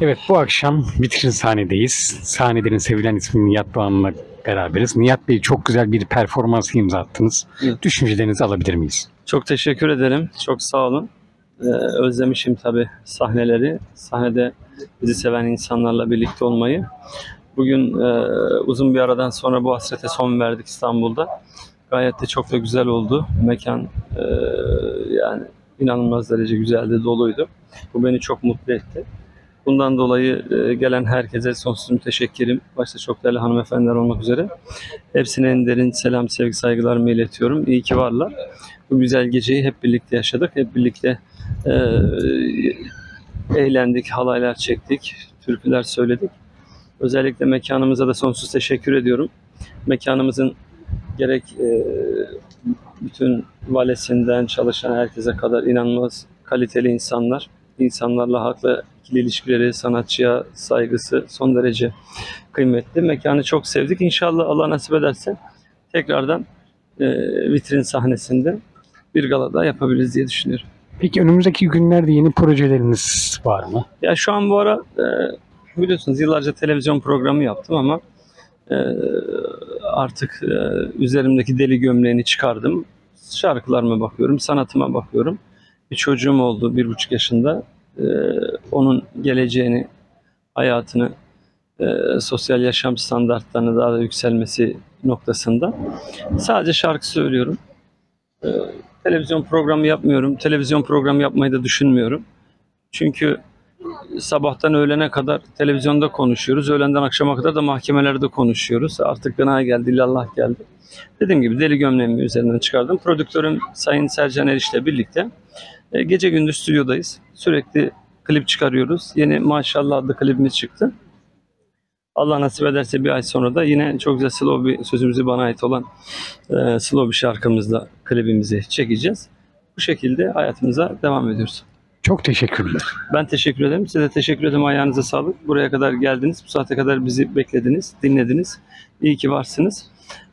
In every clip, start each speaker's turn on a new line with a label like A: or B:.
A: Evet bu akşam vitrin sahnedeyiz. Sahnelerin sevilen ismi Nihat Doğan'la beraberiz. Nihat Bey çok güzel bir performans imza attınız.
B: Evet.
A: Düşüncelerinizi alabilir miyiz?
B: Çok teşekkür ederim. Çok sağ olun. Ee, özlemişim tabii sahneleri. Sahnede bizi seven insanlarla birlikte olmayı. Bugün e, uzun bir aradan sonra bu hasrete son verdik İstanbul'da. Gayet de çok da güzel oldu. Mekan e, yani inanılmaz derece güzeldi, doluydu. Bu beni çok mutlu etti. Bundan dolayı e, gelen herkese sonsuz müteşekkirim. Başta çok değerli hanımefendiler olmak üzere. Hepsine en derin selam, sevgi, saygılarımı iletiyorum. İyi ki varlar. Bu güzel geceyi hep birlikte yaşadık. Hep birlikte e, eğlendik, halaylar çektik, türküler söyledik. Özellikle mekanımıza da sonsuz teşekkür ediyorum. Mekanımızın gerek e, bütün valesinden çalışan herkese kadar inanılmaz kaliteli insanlar. İnsanlarla haklı ikili ilişkileri, sanatçıya saygısı son derece kıymetli. Mekanı çok sevdik. İnşallah Allah nasip ederse tekrardan e, vitrin sahnesinde bir galada yapabiliriz diye düşünüyorum.
A: Peki önümüzdeki günlerde yeni projeleriniz var mı?
B: Ya şu an bu ara e, biliyorsunuz yıllarca televizyon programı yaptım ama e, artık e, üzerimdeki deli gömleğini çıkardım. Şarkılarıma bakıyorum, sanatıma bakıyorum. Bir çocuğum oldu bir buçuk yaşında. E, onun geleceğini, hayatını, e, sosyal yaşam standartlarını daha da yükselmesi noktasında sadece şarkı söylüyorum. E, televizyon programı yapmıyorum. Televizyon programı yapmayı da düşünmüyorum. Çünkü sabahtan öğlene kadar televizyonda konuşuyoruz. Öğlenden akşama kadar da mahkemelerde konuşuyoruz. Artık gına geldi, illallah geldi. Dediğim gibi deli gömleğimi üzerinden çıkardım. Prodüktörüm Sayın Sercan Eriş'le birlikte e, gece gündüz stüdyodayız. Sürekli klip çıkarıyoruz. Yeni Maşallah adlı klibimiz çıktı. Allah nasip ederse bir ay sonra da yine çok güzel slow bir sözümüzü bana ait olan e, slow bir şarkımızla klibimizi çekeceğiz. Bu şekilde hayatımıza devam ediyoruz.
A: Çok teşekkürler.
B: Ben teşekkür ederim. Size de teşekkür ederim. Ayağınıza sağlık. Buraya kadar geldiniz. Bu saate kadar bizi beklediniz, dinlediniz. İyi ki varsınız.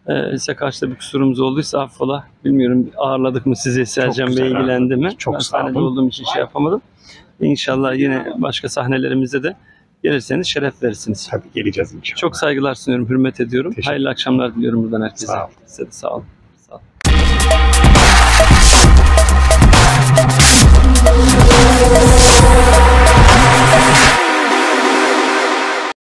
B: Ee, size karşı da bir kusurumuz olduysa affola. Bilmiyorum ağırladık mı sizi Sercan Bey ilgilendi mi?
A: Çok
B: ben
A: sağ olun.
B: olduğum için şey yapamadım. İnşallah yine başka sahnelerimizde de gelirseniz şeref verirsiniz.
A: Tabii geleceğiz inşallah.
B: Çok saygılar sunuyorum, hürmet ediyorum.
A: Teşekkür-
B: Hayırlı akşamlar diliyorum buradan herkese.
A: Sağ olun.
B: Size de sağ olun. Sağ olun.